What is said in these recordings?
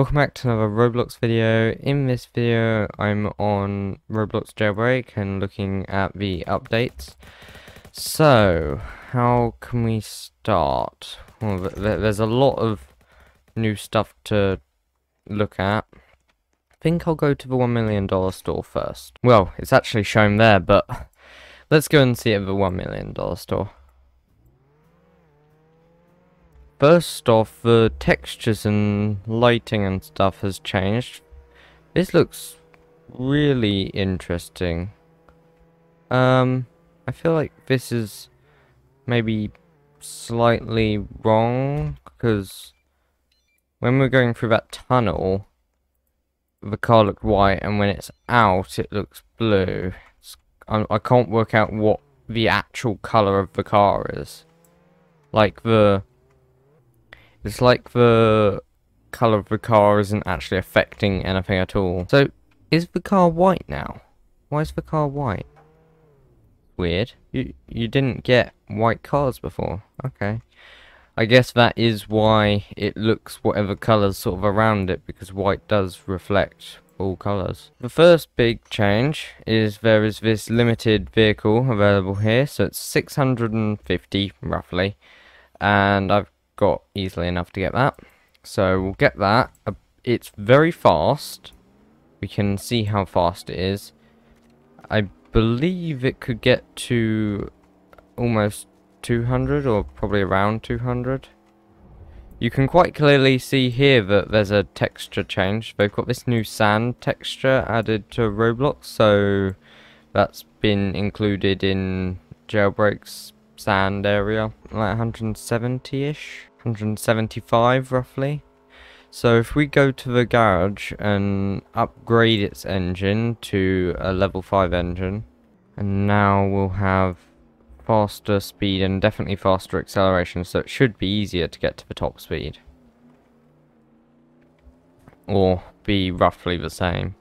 Welcome back to another Roblox video. In this video I'm on Roblox Jailbreak and looking at the updates. So, how can we start? Well, th th there's a lot of new stuff to look at. I think I'll go to the $1 million store first. Well, it's actually shown there, but let's go and see it at the $1 million store. First off, the textures and lighting and stuff has changed. This looks really interesting. Um, I feel like this is maybe slightly wrong because when we're going through that tunnel, the car looked white, and when it's out, it looks blue. I, I can't work out what the actual color of the car is. Like the it's like the colour of the car isn't actually affecting anything at all. So, is the car white now? Why is the car white? Weird. You you didn't get white cars before. Okay. I guess that is why it looks whatever colours sort of around it, because white does reflect all colours. The first big change is there is this limited vehicle available here, so it's 650 roughly, and I've got easily enough to get that. So we'll get that. Uh, it's very fast. We can see how fast it is. I believe it could get to almost 200 or probably around 200. You can quite clearly see here that there's a texture change. They've got this new sand texture added to Roblox, so that's been included in Jailbreak's sand area, like 170-ish. 175 roughly. So if we go to the garage and upgrade its engine to a level 5 engine, and now we'll have faster speed and definitely faster acceleration, so it should be easier to get to the top speed. Or be roughly the same.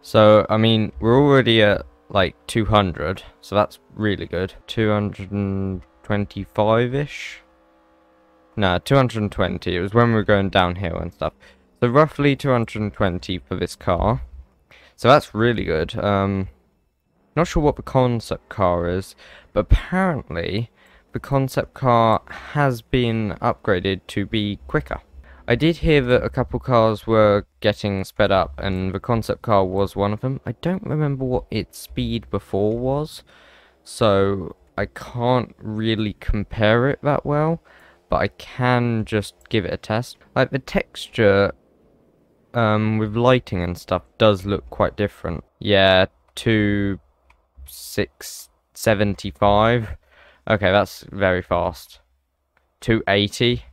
So, I mean, we're already at like 200, so that's really good. 225-ish? No, 220. It was when we were going downhill and stuff. So roughly 220 for this car. So that's really good. Um, not sure what the concept car is, but apparently the concept car has been upgraded to be quicker. I did hear that a couple cars were getting sped up, and the concept car was one of them. I don't remember what its speed before was, so I can't really compare it that well, but I can just give it a test. Like, the texture um, with lighting and stuff does look quite different. Yeah, to 675. Okay, that's very fast. 280.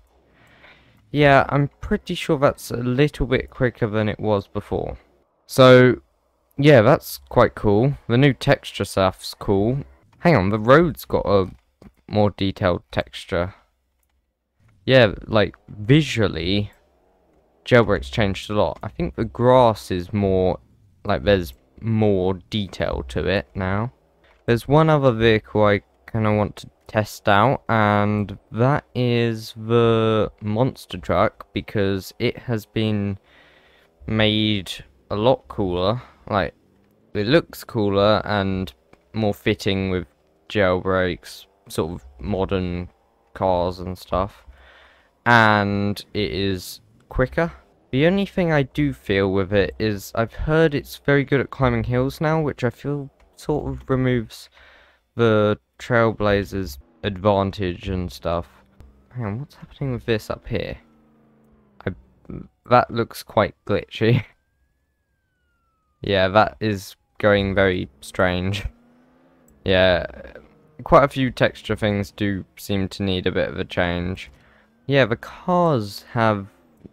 Yeah, I'm pretty sure that's a little bit quicker than it was before. So, yeah, that's quite cool. The new texture stuff's cool. Hang on, the road's got a more detailed texture. Yeah, like, visually, Jailbreak's changed a lot. I think the grass is more, like, there's more detail to it now. There's one other vehicle I kind of want to test out and that is the monster truck because it has been made a lot cooler. Like it looks cooler and more fitting with jailbreaks sort of modern cars and stuff and it is quicker. The only thing I do feel with it is I've heard it's very good at climbing hills now which I feel sort of removes the Trailblazers advantage and stuff. Hang on, what's happening with this up here? I, that looks quite glitchy. yeah, that is going very strange. Yeah, quite a few texture things do seem to need a bit of a change. Yeah, the cars have,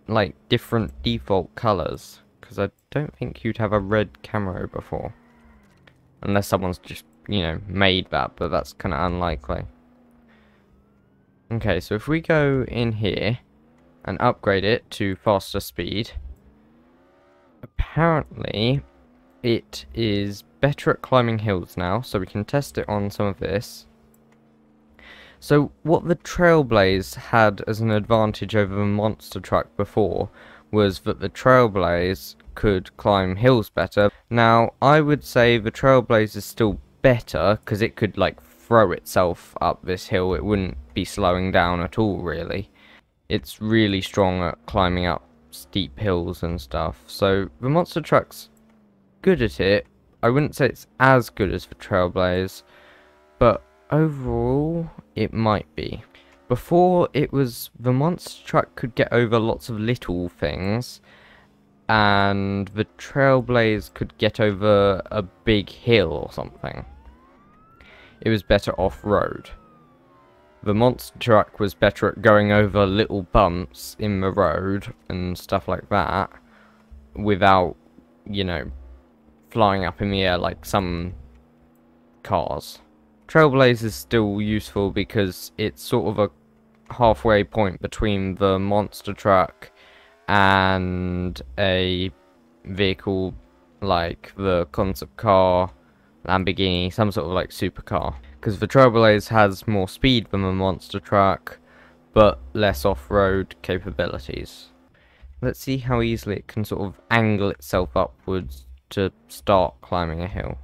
like, different default colours. Because I don't think you'd have a red Camaro before. Unless someone's just you know, made that, but that's kind of unlikely. Okay, so if we go in here and upgrade it to faster speed, apparently it is better at climbing hills now, so we can test it on some of this. So what the Trailblaze had as an advantage over the monster truck before was that the Trailblaze could climb hills better. Now, I would say the Trailblaze is still better because it could like throw itself up this hill. It wouldn't be slowing down at all, really. It's really strong at climbing up steep hills and stuff. So the monster truck's good at it. I wouldn't say it's as good as the Trailblaze, but overall, it might be. Before, it was the monster truck could get over lots of little things, and the Trailblaze could get over a big hill or something. It was better off-road. The monster truck was better at going over little bumps in the road and stuff like that without, you know, flying up in the air like some cars. Trailblaze is still useful because it's sort of a halfway point between the monster truck and a vehicle like the concept car, Lamborghini, some sort of like supercar. Because the Trailblaze has more speed than the monster truck, but less off-road capabilities. Let's see how easily it can sort of angle itself upwards to start climbing a hill.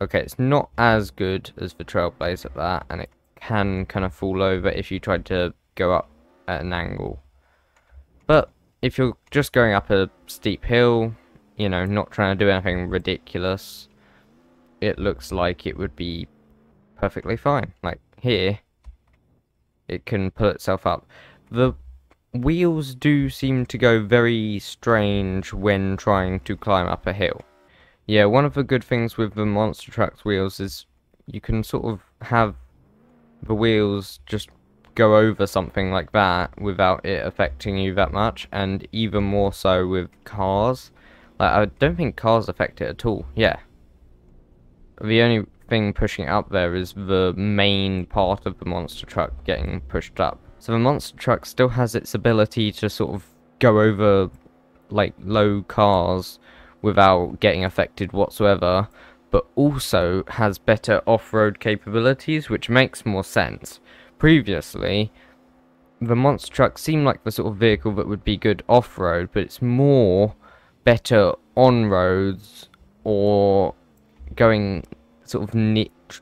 Okay, it's not as good as the Trailblaze at that, and it can kind of fall over if you try to go up at an angle. But if you're just going up a steep hill, you know, not trying to do anything ridiculous, it looks like it would be perfectly fine. Like here, it can pull itself up. The wheels do seem to go very strange when trying to climb up a hill. Yeah, one of the good things with the monster truck's wheels is you can sort of have the wheels just go over something like that without it affecting you that much, and even more so with cars. Like, I don't think cars affect it at all. Yeah. The only thing pushing up there is the main part of the monster truck getting pushed up. So the monster truck still has its ability to sort of go over, like, low cars without getting affected whatsoever, but also has better off-road capabilities, which makes more sense. Previously, the monster truck seemed like the sort of vehicle that would be good off-road, but it's more better on roads or going sort of niche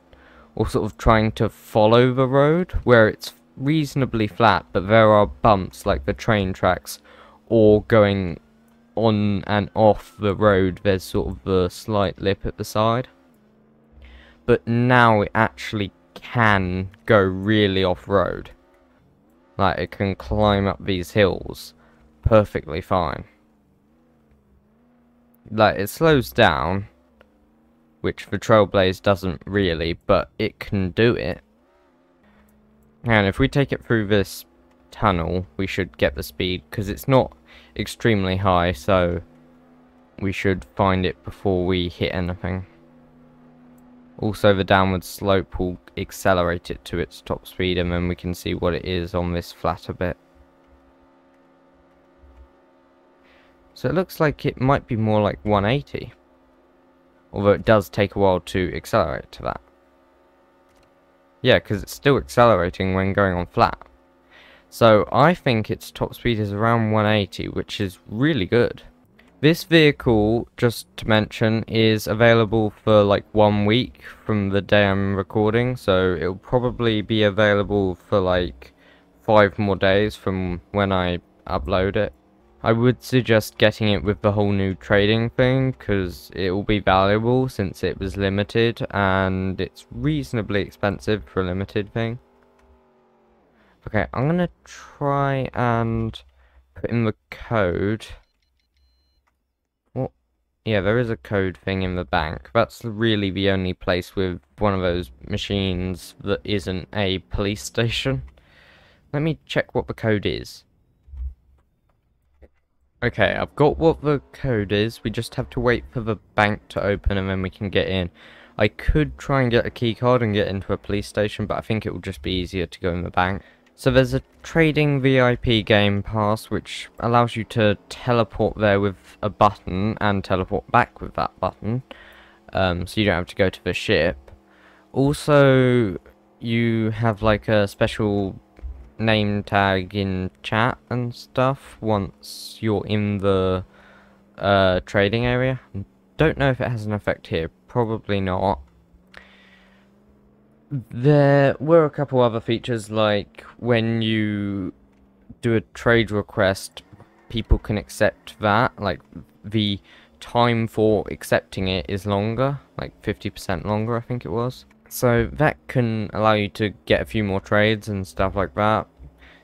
or sort of trying to follow the road where it's reasonably flat but there are bumps like the train tracks or going on and off the road there's sort of a slight lip at the side. But now it actually can go really off-road. Like, it can climb up these hills perfectly fine. Like, it slows down, which the Trailblaze doesn't really, but it can do it. And if we take it through this tunnel, we should get the speed, because it's not extremely high, so we should find it before we hit anything. Also, the downward slope will accelerate it to its top speed, and then we can see what it is on this flatter bit. So it looks like it might be more like 180. Although it does take a while to accelerate to that. Yeah, because it's still accelerating when going on flat. So I think its top speed is around 180, which is really good. This vehicle, just to mention, is available for like one week from the day I'm recording, so it'll probably be available for like five more days from when I upload it. I would suggest getting it with the whole new trading thing, because it will be valuable since it was limited, and it's reasonably expensive for a limited thing. Okay, I'm gonna try and put in the code. Well, yeah, there is a code thing in the bank. That's really the only place with one of those machines that isn't a police station. Let me check what the code is. Okay, I've got what the code is. We just have to wait for the bank to open and then we can get in. I could try and get a keycard and get into a police station, but I think it will just be easier to go in the bank. So there's a trading VIP game pass which allows you to teleport there with a button and teleport back with that button. Um, so you don't have to go to the ship. Also, you have like a special name tag in chat and stuff once you're in the uh, trading area. Don't know if it has an effect here. Probably not. There were a couple other features like when you do a trade request, people can accept that. Like the time for accepting it is longer, like 50% longer, I think it was. So that can allow you to get a few more trades and stuff like that.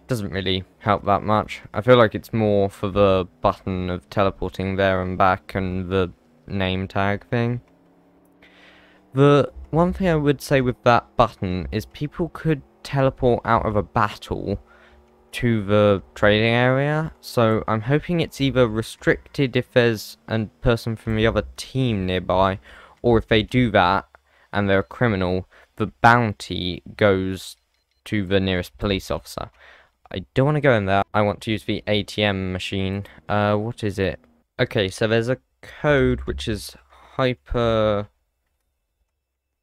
Doesn't really help that much. I feel like it's more for the button of teleporting there and back and the name tag thing. The one thing I would say with that button is people could teleport out of a battle to the trading area, so I'm hoping it's either restricted if there's a person from the other team nearby, or if they do that and they're a criminal, the bounty goes to the nearest police officer. I don't want to go in there, I want to use the ATM machine. Uh, what is it? Okay, so there's a code which is hyper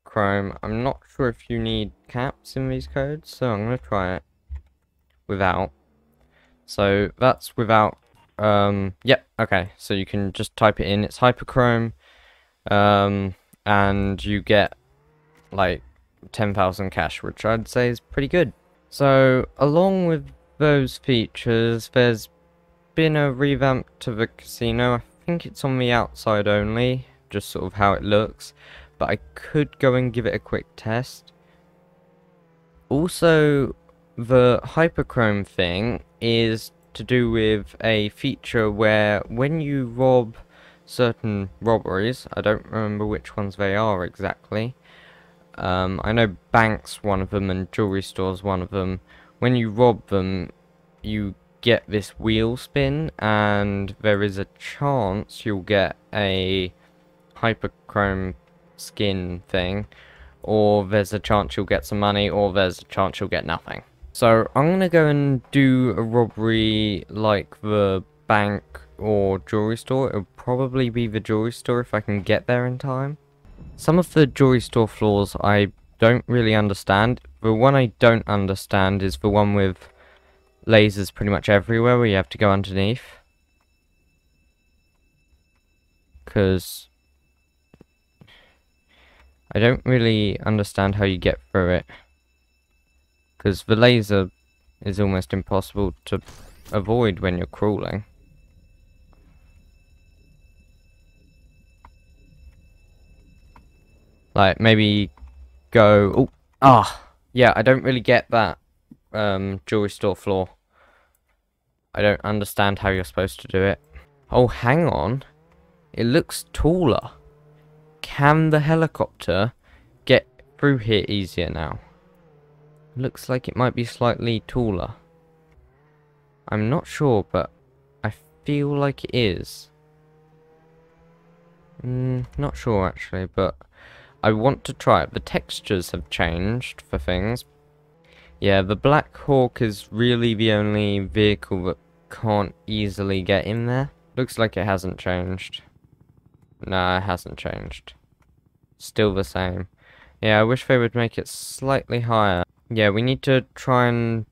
chrome. I'm not sure if you need caps in these codes, so I'm going to try it without. So that's without, um, yep, okay. So you can just type it in. It's hyperchrome, um, and you get like 10,000 cash, which I'd say is pretty good. So along with those features, there's been a revamp to the casino. I think it's on the outside only, just sort of how it looks but I could go and give it a quick test. Also, the hyperchrome thing is to do with a feature where when you rob certain robberies, I don't remember which ones they are exactly, um, I know banks one of them and jewelry stores one of them, when you rob them you get this wheel spin and there is a chance you'll get a hyperchrome skin thing, or there's a chance you'll get some money, or there's a chance you'll get nothing. So I'm gonna go and do a robbery like the bank or jewelry store. It'll probably be the jewelry store if I can get there in time. Some of the jewelry store floors I don't really understand. The one I don't understand is the one with lasers pretty much everywhere where you have to go underneath. Because I don't really understand how you get through it. Because the laser is almost impossible to avoid when you're crawling. Like, maybe go... Oh, ah! Yeah, I don't really get that um, jewelry store floor. I don't understand how you're supposed to do it. Oh, hang on. It looks taller. Can the helicopter get through here easier now? Looks like it might be slightly taller. I'm not sure, but I feel like it is. Mm, not sure actually, but I want to try it. The textures have changed for things. Yeah, the Black Hawk is really the only vehicle that can't easily get in there. Looks like it hasn't changed. Nah, it hasn't changed. Still the same. Yeah, I wish they would make it slightly higher. Yeah, we need to try and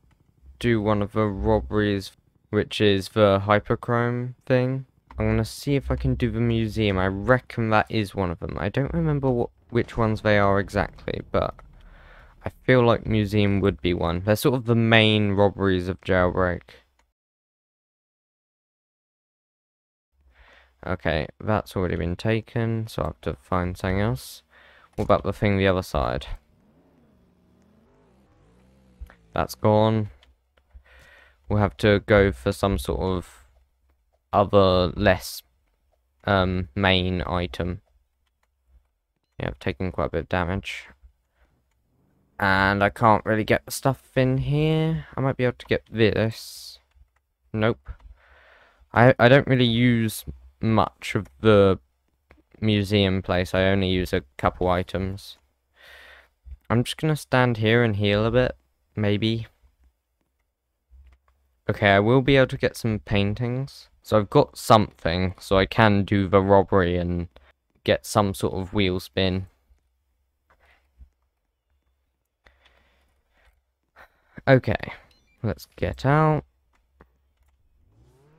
do one of the robberies, which is the hyperchrome thing. I'm gonna see if I can do the museum. I reckon that is one of them. I don't remember what which ones they are exactly, but I feel like museum would be one. They're sort of the main robberies of jailbreak. Okay, that's already been taken, so I have to find something else. What about the thing the other side? That's gone. We'll have to go for some sort of other less um, main item. Yeah, I've taken quite a bit of damage. And I can't really get stuff in here. I might be able to get this. Nope. I, I don't really use much of the museum place. I only use a couple items. I'm just gonna stand here and heal a bit, maybe. Okay, I will be able to get some paintings. So I've got something, so I can do the robbery and get some sort of wheel spin. Okay, let's get out.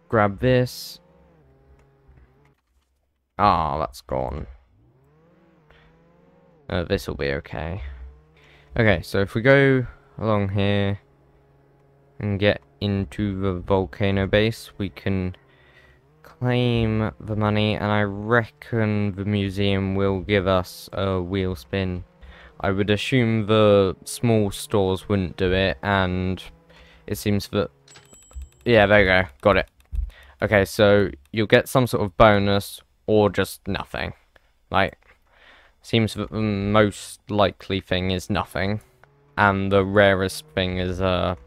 Grab this. Ah, that's gone. Uh, this will be okay. Okay, so if we go along here and get into the volcano base, we can claim the money, and I reckon the museum will give us a wheel spin. I would assume the small stores wouldn't do it, and it seems that... Yeah, there you go. Got it. Okay, so you'll get some sort of bonus, or just nothing. Like, seems that the most likely thing is nothing, and the rarest thing is a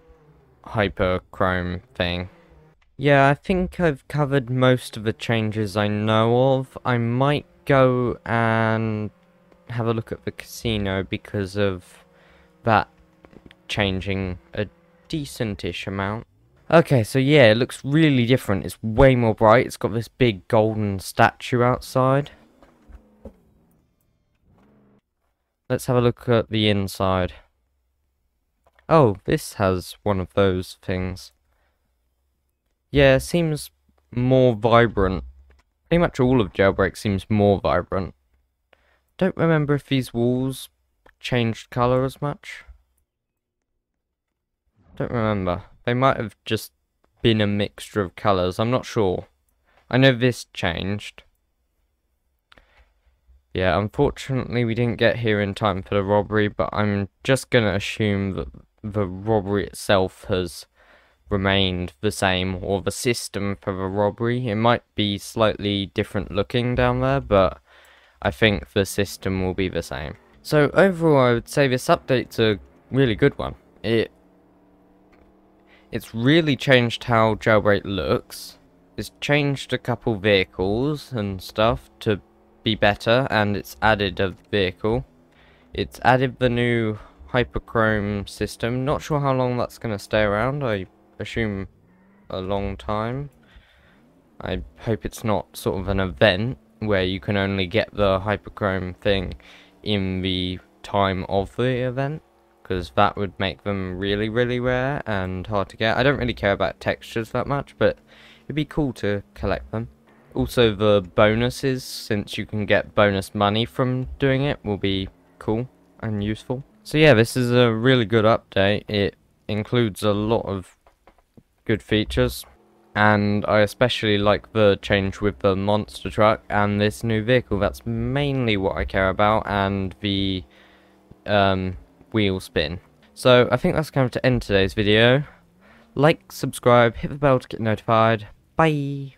hyperchrome thing. Yeah, I think I've covered most of the changes I know of. I might go and have a look at the casino because of that changing a decentish amount. Okay, so yeah, it looks really different. It's way more bright. It's got this big golden statue outside. Let's have a look at the inside. Oh, this has one of those things. Yeah, seems more vibrant. Pretty much all of Jailbreak seems more vibrant. Don't remember if these walls changed colour as much. Don't remember. They might have just been a mixture of colours, I'm not sure. I know this changed. Yeah, unfortunately we didn't get here in time for the robbery, but I'm just gonna assume that the robbery itself has remained the same, or the system for the robbery. It might be slightly different looking down there, but I think the system will be the same. So overall, I would say this update's a really good one. It It's really changed how Jailbreak looks. It's changed a couple vehicles and stuff to be better, and it's added a vehicle. It's added the new hyperchrome system. Not sure how long that's going to stay around. I assume a long time. I hope it's not sort of an event where you can only get the hyperchrome thing in the time of the event because that would make them really really rare and hard to get. I don't really care about textures that much but it'd be cool to collect them. Also the bonuses since you can get bonus money from doing it will be cool and useful. So yeah this is a really good update. It includes a lot of good features. And I especially like the change with the monster truck and this new vehicle. That's mainly what I care about and the um, wheel spin. So I think that's going to end today's video. Like, subscribe, hit the bell to get notified. Bye!